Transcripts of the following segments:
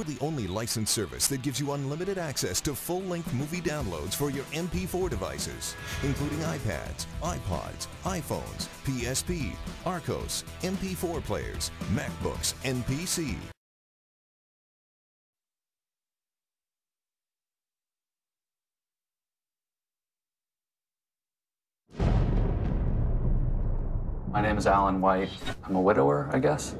We're the only licensed service that gives you unlimited access to full-length movie downloads for your MP4 devices, including iPads, iPods, iPhones, PSP, Archos, MP4 players, MacBooks, and PC. My name is Alan White. I'm a widower, I guess.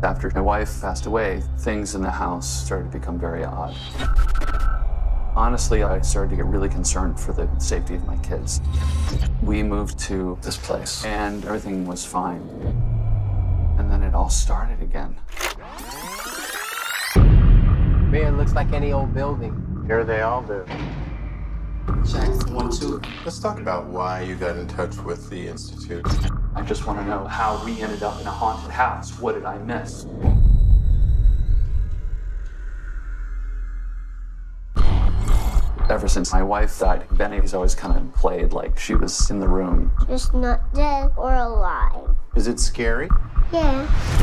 After my wife passed away, things in the house started to become very odd. Honestly, I started to get really concerned for the safety of my kids. We moved to this place, and everything was fine. And then it all started again. Man, looks like any old building. Here they all do. Jackson, one, two. Let's talk about why you got in touch with the Institute. I just want to know how we ended up in a haunted house. What did I miss? Ever since my wife died, Benny has always kind of played like she was in the room. Just not dead or alive. Is it scary? Yeah.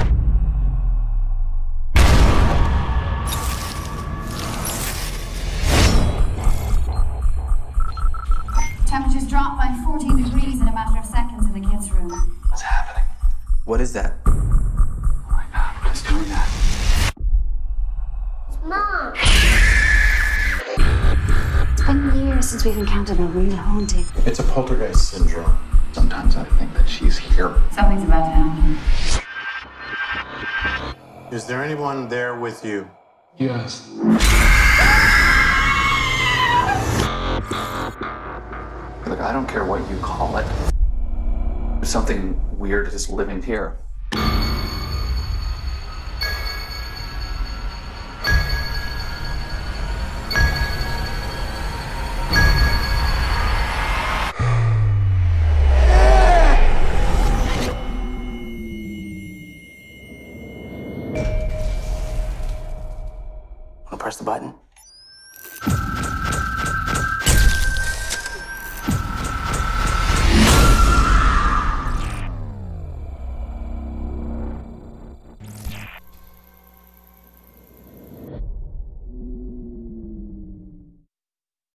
By 14 degrees in a matter of seconds in the kids' room. What's happening? What is that? Oh my God, what is doing that? Mom. It's been years since we've encountered a real haunting. It's a poltergeist syndrome. Sometimes I think that she's here. Something's about to happen. Is there anyone there with you? Yes. Look, I don't care what you call it. Something weird is living here. Press the button?